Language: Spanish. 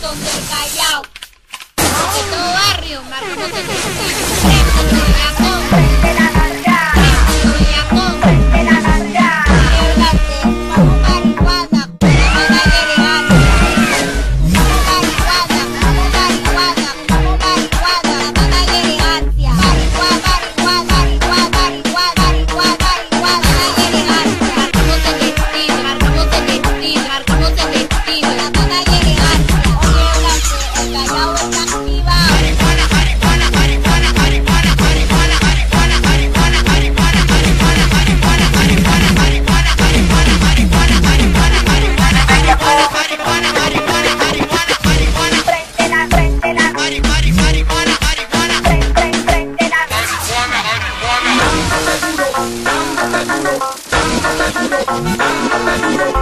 son del Callao. De todo barrio, Marco「なんだって」